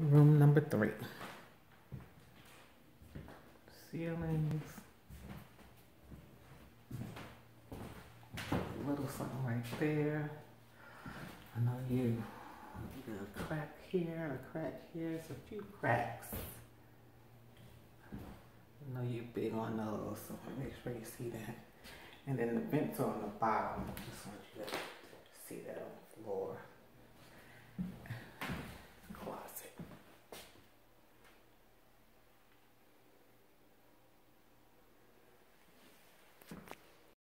Room number three. Ceilings. A little something right there. I know you, got a crack here, a crack here, it's a few cracks. I know you're big on those, so make sure you see that. And then the vents on the bottom. Just want you to see that on the floor.